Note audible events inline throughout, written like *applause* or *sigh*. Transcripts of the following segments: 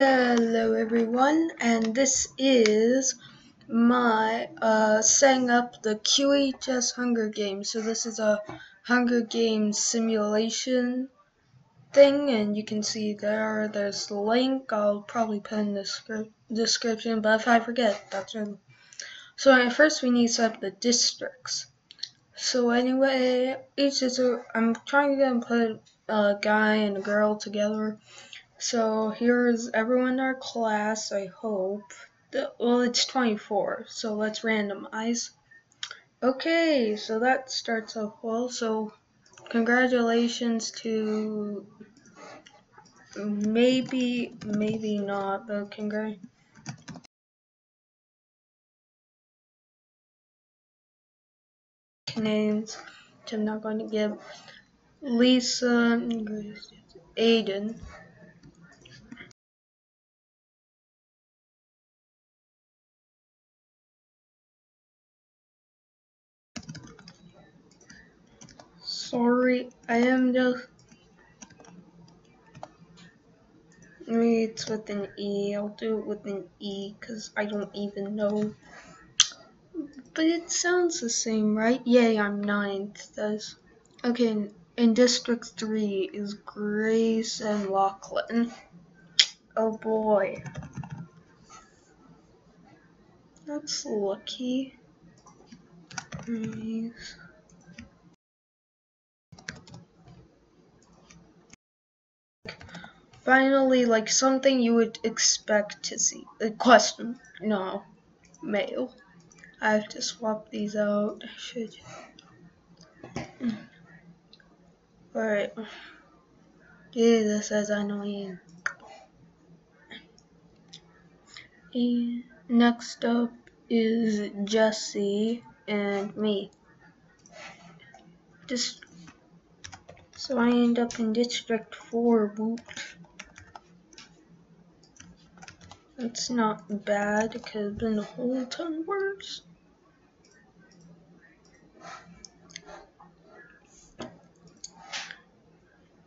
Hello everyone, and this is my uh, setting up the QEHS Hunger Games. So this is a Hunger Games simulation thing, and you can see there, there's the link. I'll probably put in the script description, but if I forget, that's it. So first we need to set up the districts. So anyway, each is a, I'm trying to get and put a guy and a girl together. So here's everyone in our class, I hope. The, well, it's 24, so let's randomize. Okay, so that starts off well. So congratulations to maybe, maybe not, but congrats. names which I'm not going to give Lisa Aiden Sorry, I am just it's with an E. I'll do it with an E because I don't even know. But it sounds the same, right? Yay, I'm ninth. Does okay. In, in District Three is Grace and Lachlan. Oh boy, that's lucky. Grace. Finally, like something you would expect to see. A question. No. Male. I have to swap these out. I Should. Hmm. Alright. Jesus is annoying. And next up is Jesse and me. Just so I end up in District 4, boot. That's not bad, have been a whole ton worse.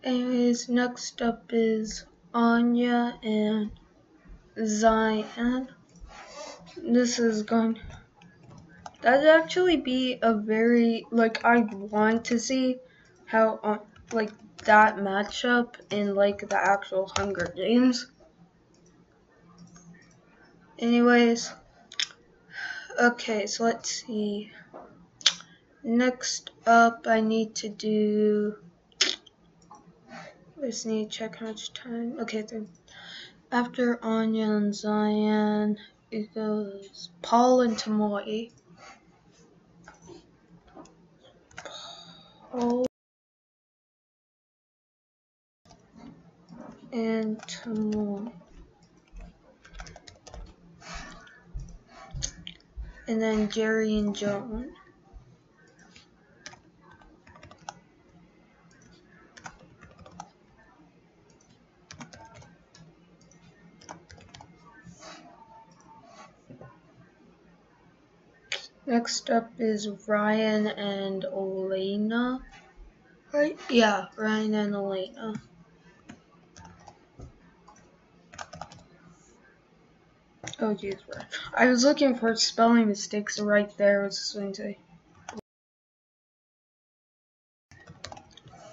Anyways, next up is Anya and Zion. This is going that'd actually be a very like I want to see how uh, like that matchup in like the actual Hunger Games. Anyways, okay, so let's see. Next up, I need to do. I just need to check how much time. Okay, then after Anya and Zion, it goes Paul and Tamoy. Paul and Tamoy. And then Jerry and Joan. Next up is Ryan and Elena. Right? Yeah, Ryan and Elena. Oh jeez, I was looking for spelling mistakes right there. Was going to.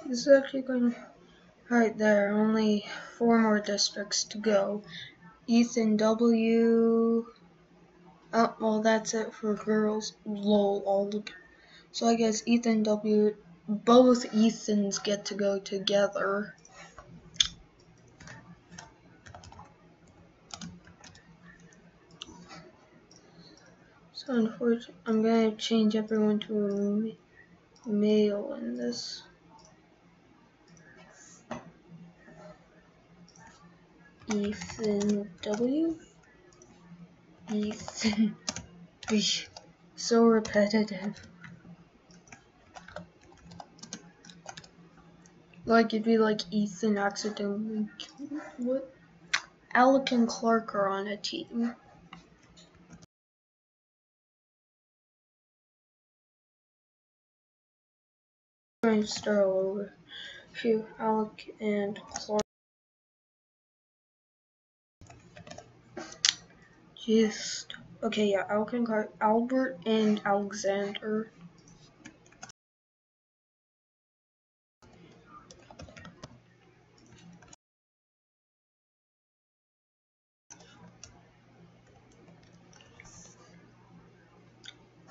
This is actually going right there. Only four more districts to go. Ethan W. Oh, well, that's it for girls. Lol, all the. So I guess Ethan W. Both Ethans get to go together. So unfortunately, I'm to change everyone to a male in this. Ethan W. Ethan B. So repetitive. Like it'd be like Ethan accidentally. What? Alec and Clark are on a team. Going to start all over. Phew, Alec and Clark. just okay. Yeah, Albert and Alexander.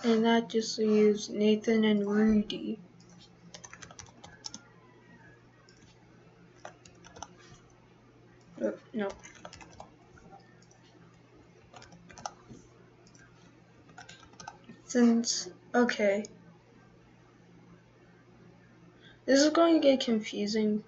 And that just leaves Nathan and Rudy. Oh, no. Since, okay. This is going to get confusing.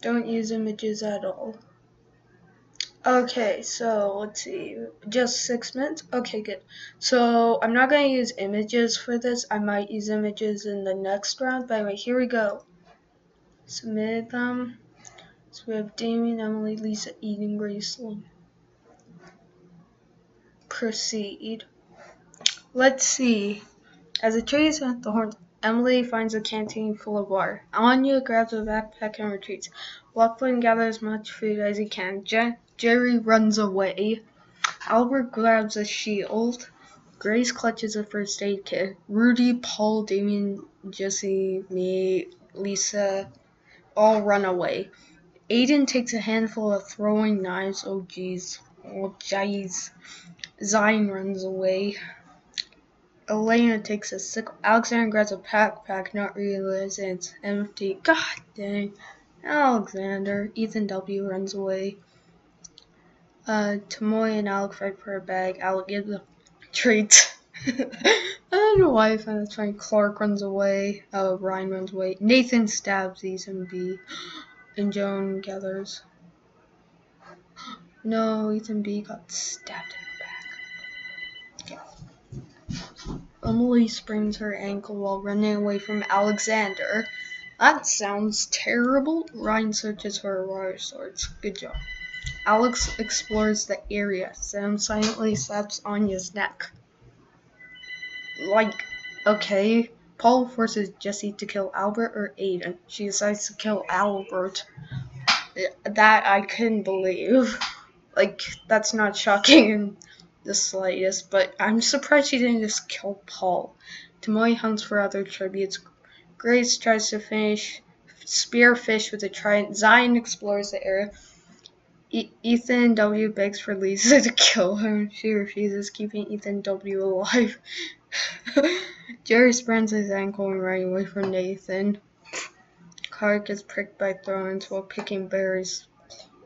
Don't use images at all. Okay, so let's see. Just six minutes? Okay, good. So I'm not going to use images for this. I might use images in the next round. But anyway, here we go. Submit them. So we have Damien, Emily, Lisa, Eden, Graceland. Proceed. Let's see. As a trace at the horn Emily finds a canteen full of water. Anya grabs a backpack and retreats. Lachlan gathers much food as he can. Je- Jerry runs away. Albert grabs a shield. Grace clutches a first aid kit. Rudy, Paul, Damien, Jesse, me, Lisa all run away. Aiden takes a handful of throwing knives. Oh jeez. Oh jeez. Zion runs away. Elena takes a sickle. Alexander grabs a backpack, not realizing it's empty. God dang. Alexander. Ethan W. runs away. Uh, Tamoy and Alec fight for a bag. Alec gives a treat. *laughs* I don't know why I find it funny. Clark runs away. Uh, Ryan runs away. Nathan stabs Ethan B. *gasps* And Joan gathers. *gasps* No, Ethan B got stabbed in the back. Okay. Emily sprains her ankle while running away from Alexander. That sounds terrible. Ryan searches for a water swords. Good job. Alex explores the area. Sam silently slaps Anya's neck. Like, okay. Paul forces Jesse to kill Albert or Aiden. She decides to kill Albert. That I couldn't believe. Like, that's not shocking in the slightest, but I'm surprised she didn't just kill Paul. Tomoe hunts for other tributes. Grace tries to finish spearfish with a trident. Zion explores the area. E Ethan W begs for Lisa to kill him. She refuses, keeping Ethan W alive. *laughs* Jerry sprains his ankle and running away from Nathan. Clark gets pricked by thorns while picking berries.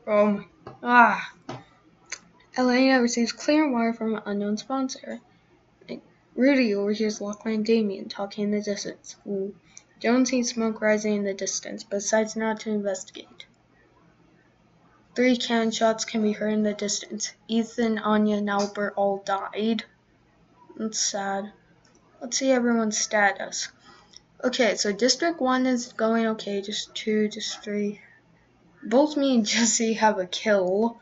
Oh my. Ah. Elena receives clear water from an unknown sponsor. Rudy overhears Lachlan and Damien talking in the distance. Ooh. Joan sees smoke rising in the distance, but decides not to investigate. Three cannon shots can be heard in the distance. Ethan, Anya, and Albert all died. That's sad. Let's see everyone's status. Okay, so District 1 is going okay. Just 2, just 3. Both me and *laughs* Jesse have a kill.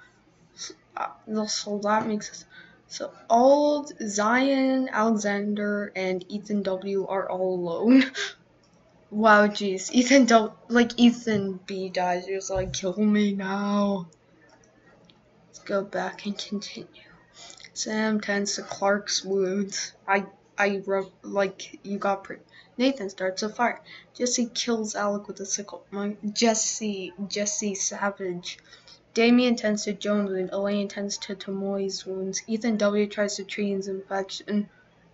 Uh, so that makes so all Zion, Alexander, and Ethan W are all alone. *laughs* wow, jeez, Ethan don't like Ethan B dies. He was like, kill me now. Let's go back and continue. Sam tends to Clark's wounds. I I wrote like you got pretty. Nathan starts a fire. Jesse kills Alec with a sickle. Jesse Jesse Savage Damien tends to Jones' wound. Elaine tends to Tomoe's wounds. Ethan W tries to treat his infection.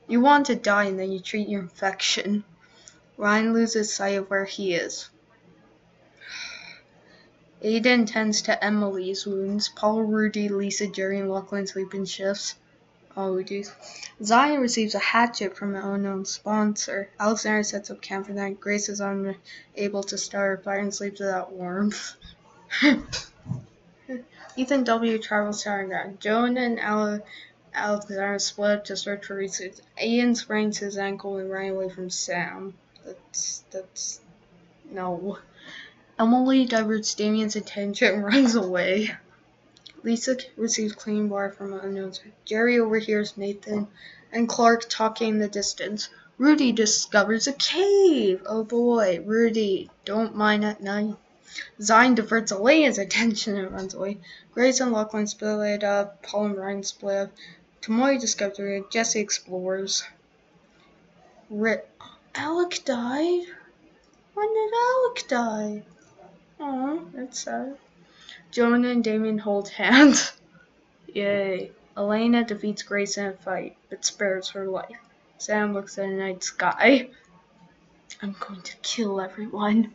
You want to die and then you treat your infection. Ryan loses sight of where he is. Aiden tends to Emily's wounds. Paul, Rudy, Lisa, Jerry, and Lachlan sleep in shifts. Oh, jeez. Zion receives a hatchet from an unknown sponsor. Alexander sets up camp for that. Grace is unable to start a fire and sleeps without warmth. *laughs* Ethan W. travels to underground. Joan and Ale- Alexander split to search for research. Ian sprains his ankle and ran away from Sam. That's that's no. Emily diverts Damien's attention and runs away. Lisa receives clean water from unknown. Jerry overhears Nathan and Clark talking in the distance. Rudy discovers a cave. Oh boy, Rudy, don't mind at night. Zion diverts Elena's attention and runs away. Grace and Lachlan split up. Paul and Ryan split up. Discovers it. Jesse explores. Rip. Alec died? When did Alec die? Oh, that's sad. Jonah and Damien hold hands. *laughs* Yay. Elena defeats Grace in a fight, but spares her life. Sam looks at the night sky. I'm going to kill everyone.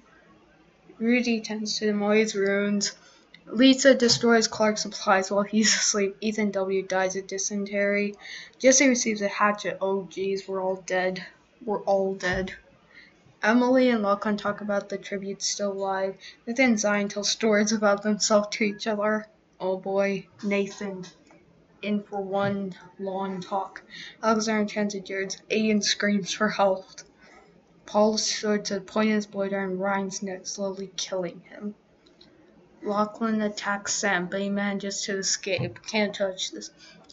Rudy tends to Tomoe's ruins. Lisa destroys Clark's supplies while he's *laughs* asleep. Ethan W. dies of dysentery. Jesse receives a hatchet. Oh, geez, we're all dead. We're all dead. Emily and Lachlan talk about the tributes still alive. Nathan and Zion tell stories about themselves to each other. Oh boy, Nathan in for one long talk. Alexander turns to Jared's Ian screams for help. Paul starts to point his blade on Ryan's neck, slowly killing him. Lachlan attacks Sam, but he manages to escape. Can't touch this.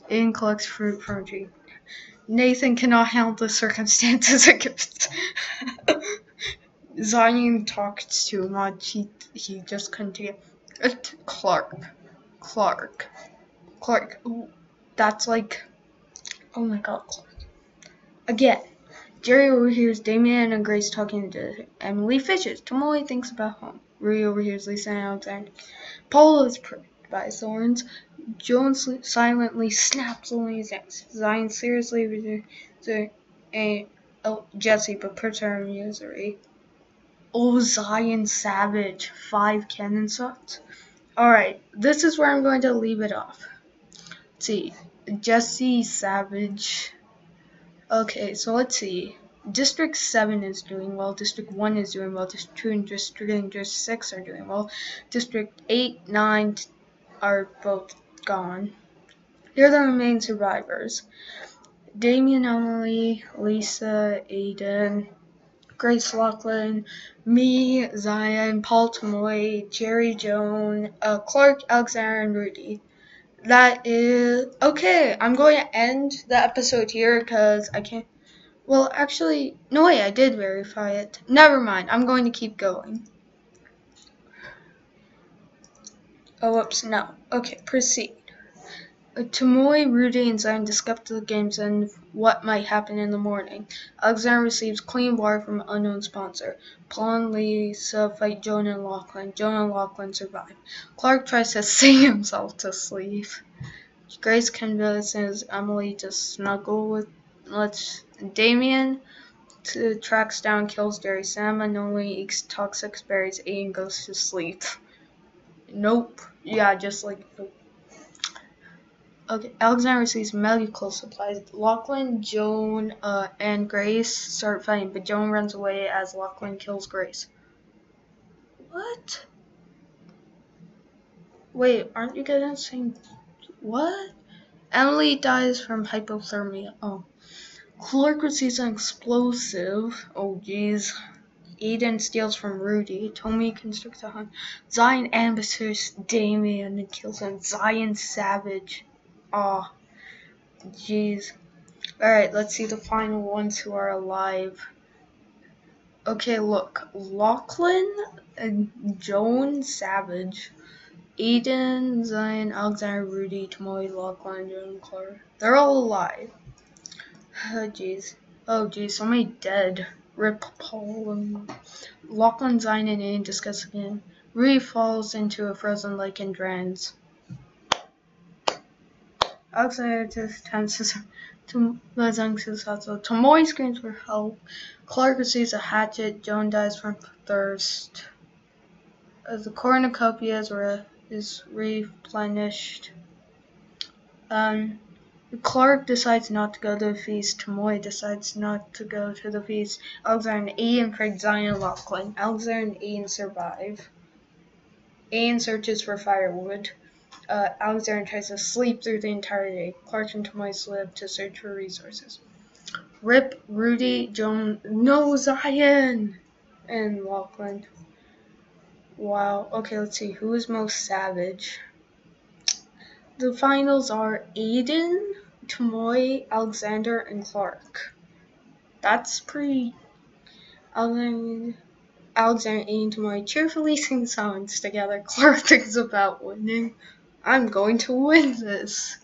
Aiden collects fruit from a tree. Nathan cannot handle the circumstances *laughs* Zion talked too much. He he just couldn't take it. Uh, Clark. Clark. Clark. Ooh, that's like oh my god, Clark. Again. Jerry overhears Damien and Grace talking to Emily Fishes. Tomoe thinks about home. Rui overhears Lisa and Alexander. Paul is pricked by thorns. Jones silently snaps only his axe. Zion seriously reserves a oh, Jesse, but in misery. Oh, Zion Savage. Five cannon shots. Alright, this is where I'm going to leave it off. Let's see. Jesse Savage. Okay, so let's see. District 7 is doing well, District 1 is doing well, District 2 and District, and District 6 are doing well, District 8, 9 are both gone. Here are the remaining survivors. Damien, Emily, Lisa, Aiden, Grace Lachlan, me, Zion, Paul Tomoe, Jerry Joan, uh, Clark, Alexander, and Rudy. That is okay. I'm going to end the episode here because I can't. Well, actually, no way. I did verify it. Never mind. I'm going to keep going. Oh, whoops. No. Okay, proceed. Uh, Tomoe, Rudy, and Zion discuss the games and what might happen in the morning. Alexander receives clean water from an unknown sponsor. Paul and Lisa fight Jonah and Lachlan. Jonah and Lachlan survive. Clark tries to *laughs* sing himself to sleep. Grace convinces Emily to snuggle with let's Damien to, tracks down kills Jerry. Sam unknowingly eats toxic berries. and goes to sleep. *laughs* Nope. Yeah, just like. Okay, Alexander receives medical supplies. Lachlan, Joan, uh, and Grace start fighting, but Joan runs away as Lachlan kills Grace. What? Wait, aren't you guys saying what? Emily dies from hypothermia. Oh. Clark receives an explosive. Oh, jeez. Aiden steals from Rudy. Tommy constructs a hunt. Zion ambushes Damien and kills him. Zion savage. Oh, jeez. Alright, let's see the final ones who are alive. Okay, look. Lachlan and Joan Savage. Eden, Zion, Alexander, Rudy, Tomoe, Lachlan, Joan, Clark. They're all alive. *sighs* Oh, jeez. Oh, jeez. So many dead. Rip Paul and Lachlan, Zion, and Aiden discuss again. Rudy falls into a frozen lake and drowns. Alexander attempts to Lazang Susato. Tomoe screams for help. Clark receives a hatchet. Joan dies from thirst. As the cornucopia is, is replenished. Um, Clark decides not to go to the feast. Tomoe decides not to go to the feast. Alexander and Ian pray Zion and Lachlan. Alexander and Ian survive. Ian searches for firewood uh, Alexander tries to sleep through the entire day. Clark and Tomoe live to search for resources. Rip, Rudy, Joan, no Zion, and Lachlan. Wow. Okay, let's see. Who is most savage? The finals are Aiden, Tomoe, Alexander, and Clark. That's pretty. Alexander, Alexander and Tomoe cheerfully sing songs together. *laughs* Clark thinks about winning. I'm going to win this.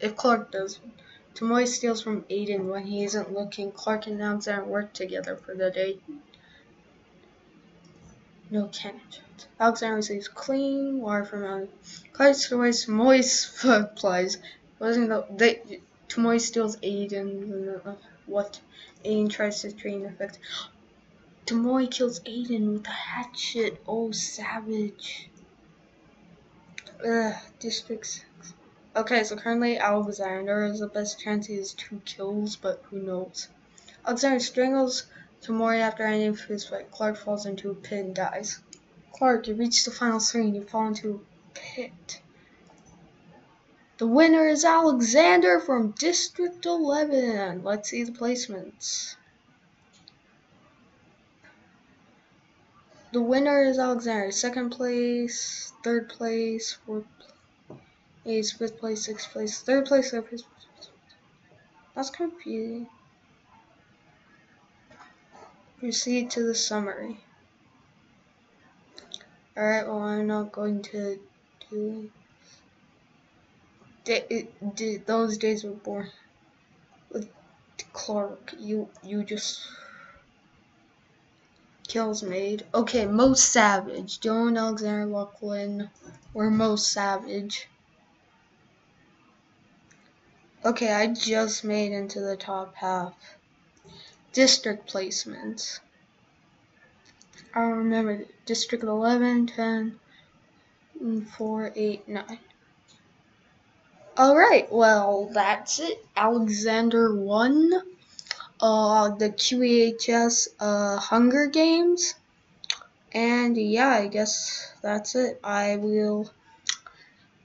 If Clark does. Tomoe steals from Aiden when he isn't looking. Clark and Alexander work together for the day. No shots. Alexander receives clean water from Alexander. Clark destroys Tomoe's supplies. Wasn't the they Tomoe steals Aiden uh, what Aiden tries to train effect. Tomoe kills Aiden with a hatchet. Oh savage. Ugh, District 6. Okay, so currently Alexander is the best chance he has two kills, but who knows. Alexander strangles Tomoe after ending his fight. Clark falls into a pit and dies. Clark, you reach the final screen. You fall into a pit. The winner is Alexander from District 11. Let's see the placements. The winner is Alexander. Second place, third place, fourth place, fifth place, sixth place, third place, third place. That's confusing. Proceed to the summary. Alright, well, I'm not going to do those days were born With Clark, you you just kills made. Okay, most savage. Dylan Alexander Lachlan or most savage. Okay, I just made into the top half. District placements. I remember District 11, 10, 4, 8, 9. Alright, well, that's it. Alexander won uh, the QEHS uh, Hunger Games. And yeah, I guess that's it. I will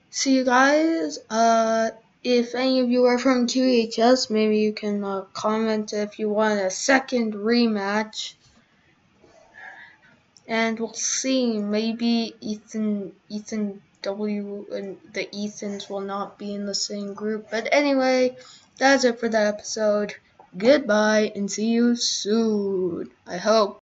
see you guys. Uh, if any of you are from QEHS, maybe you can uh, comment if you want a second rematch and we'll see. Maybe Ethan, Ethan W, and the Ethans will not be in the same group. But anyway, that's it for that episode. Goodbye and see you soon. I hope.